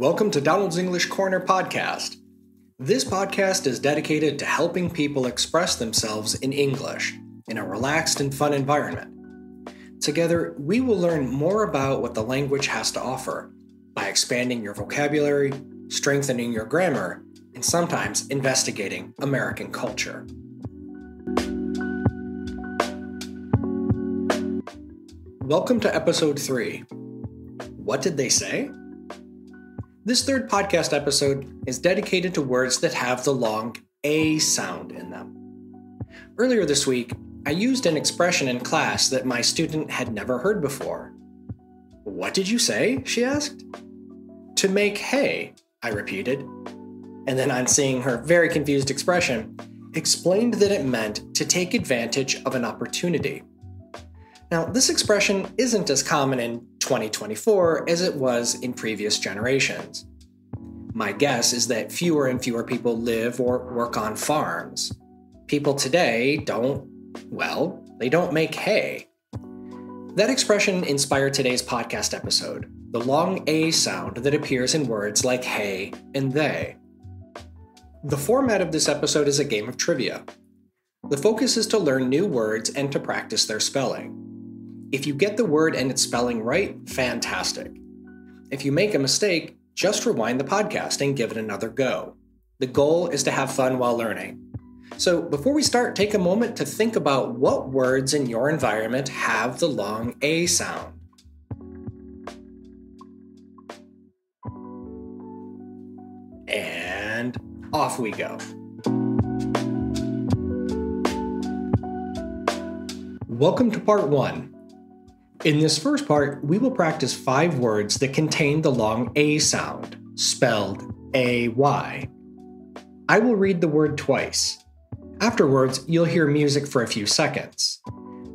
Welcome to Donald's English Corner podcast. This podcast is dedicated to helping people express themselves in English in a relaxed and fun environment. Together, we will learn more about what the language has to offer by expanding your vocabulary, strengthening your grammar, and sometimes investigating American culture. Welcome to episode 3. What did they say? This third podcast episode is dedicated to words that have the long A sound in them. Earlier this week, I used an expression in class that my student had never heard before. What did you say? she asked. To make hay, I repeated. And then, on seeing her very confused expression, explained that it meant to take advantage of an opportunity. Now, this expression isn't as common in 2024 as it was in previous generations. My guess is that fewer and fewer people live or work on farms. People today don't, well, they don't make hay. That expression inspired today's podcast episode, the long A sound that appears in words like hay and they. The format of this episode is a game of trivia. The focus is to learn new words and to practice their spelling. If you get the word and its spelling right, fantastic. If you make a mistake, just rewind the podcast and give it another go. The goal is to have fun while learning. So, before we start, take a moment to think about what words in your environment have the long A sound. And off we go. Welcome to part one in this first part, we will practice five words that contain the long A sound, spelled A Y. I will read the word twice. Afterwards, you'll hear music for a few seconds.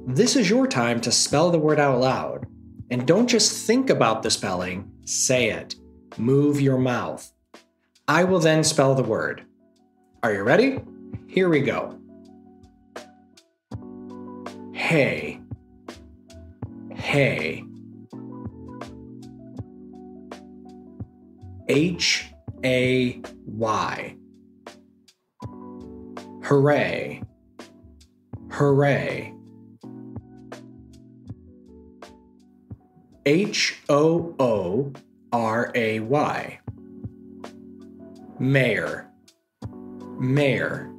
This is your time to spell the word out loud. And don't just think about the spelling, say it. Move your mouth. I will then spell the word. Are you ready? Here we go. Hay hay. H A Y. Hooray. Hooray. H O O R A Y. Mayor. Mayor.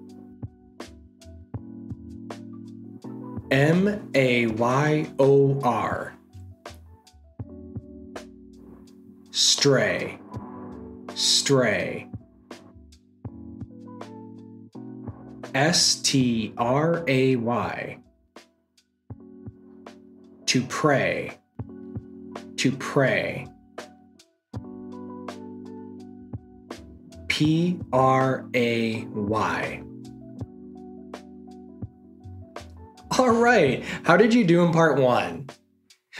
M A Y O R. Stray. Stray. S T R A Y. To pray. To pray. P R A Y. All right, how did you do in part one?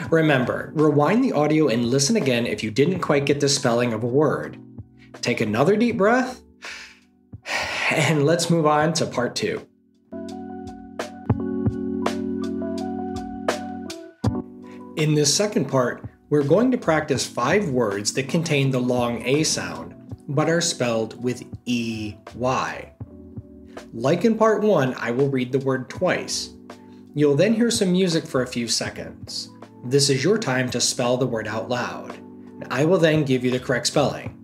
Remember, rewind the audio and listen again if you didn't quite get the spelling of a word. Take another deep breath, and let's move on to part two. In this second part, we're going to practice five words that contain the long A sound, but are spelled with EY. Like in part one, I will read the word twice. You'll then hear some music for a few seconds. This is your time to spell the word out loud. I will then give you the correct spelling.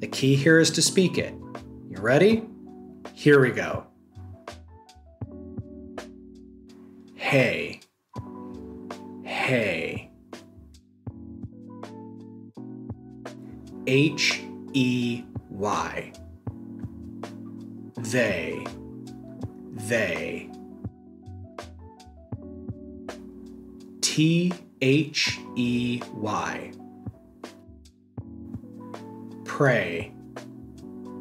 The key here is to speak it. You ready? Here we go. Hey. Hey. H E Y. They. They. T H E Y. Prey,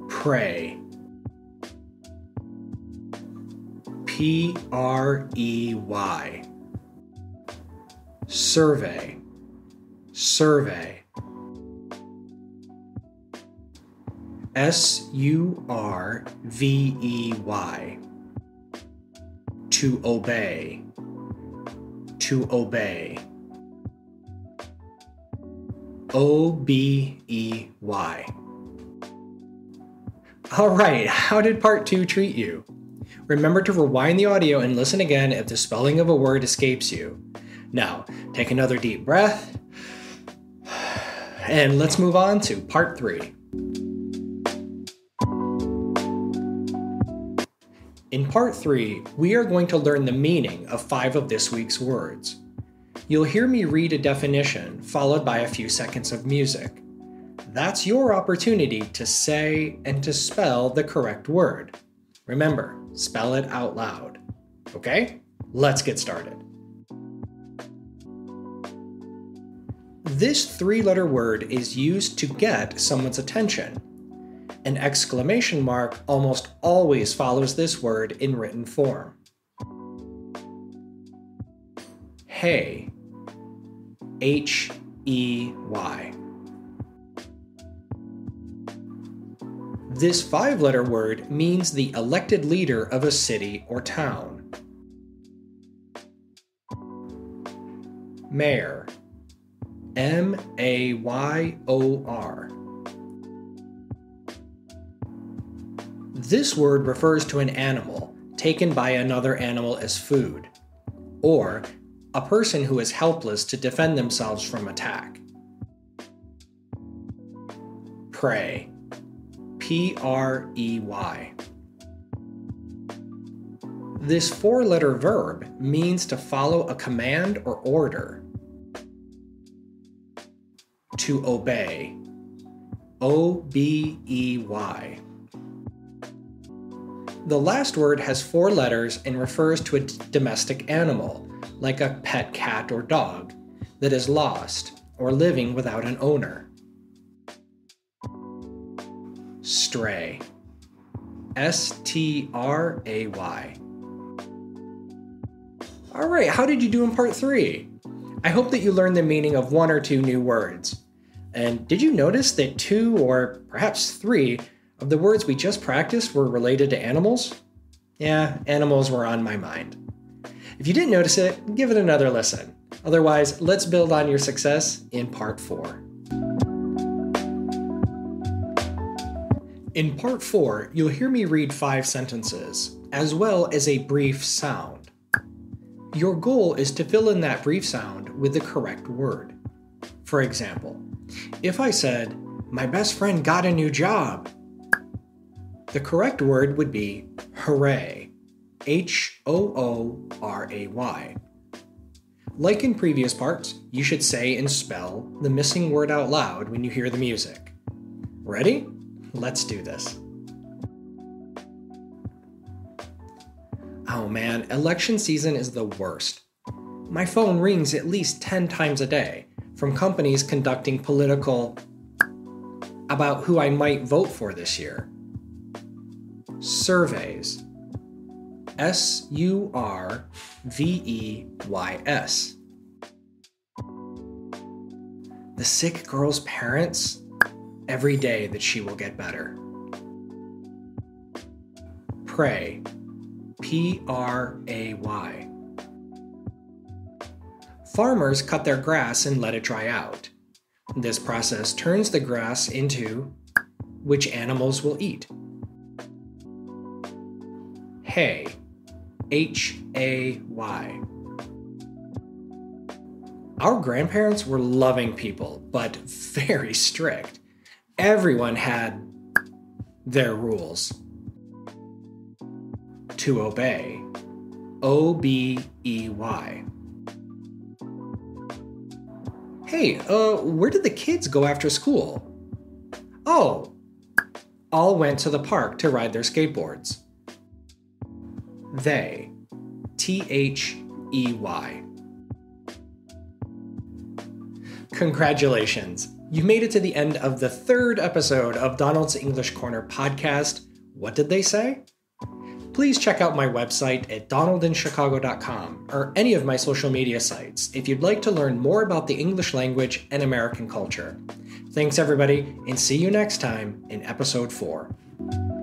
prey. P R E Y. Survey, survey. S U R V E Y. To obey to obey. O B E Y. All right, how did part two treat you? Remember to rewind the audio and listen again if the spelling of a word escapes you. Now, take another deep breath, and let's move on to part three. In part three, we are going to learn the meaning of five of this week's words. You'll hear me read a definition, followed by a few seconds of music. That's your opportunity to say and to spell the correct word. Remember, spell it out loud. Okay? Let's get started. This three letter word is used to get someone's attention. An exclamation mark almost always follows this word in written form. Hey. H E Y. This five letter word means the elected leader of a city or town. Mayor. M A Y O R. This word refers to an animal taken by another animal as food, or a person who is helpless to defend themselves from attack. Prey. P R E Y. This four letter verb means to follow a command or order. To obey. O B E Y. The last word has four letters and refers to a domestic animal, like a pet cat or dog, that is lost or living without an owner. Stray. S T R A Y. All right, how did you do in part three? I hope that you learned the meaning of one or two new words. And did you notice that two or perhaps three of the words we just practiced were related to animals? Yeah, animals were on my mind. If you didn't notice it, give it another listen. Otherwise, let's build on your success in part four. In part four, you'll hear me read five sentences, as well as a brief sound. Your goal is to fill in that brief sound with the correct word. For example, if I said, My best friend got a new job, the correct word would be hooray. H O O R A Y. Like in previous parts, you should say and spell the missing word out loud when you hear the music. Ready? Let's do this. Oh man, election season is the worst. My phone rings at least 10 times a day from companies conducting political about who I might vote for this year. Surveys. S U R V E Y S. The sick girl's parents every day that she will get better. Pray. P R A Y. Farmers cut their grass and let it dry out. This process turns the grass into which animals will eat. Hay. H A Y. Our grandparents were loving people, but very strict everyone had their rules to obey. O B E Y. Hey, uh, where did the kids go after school? Oh, all went to the park to ride their skateboards. They. T H E Y. Congratulations! You've made it to the end of the third episode of Donald's English Corner podcast. What did they say? Please check out my website at donaldinchicago.com or any of my social media sites if you'd like to learn more about the English language and American culture. Thanks, everybody, and see you next time in episode 4.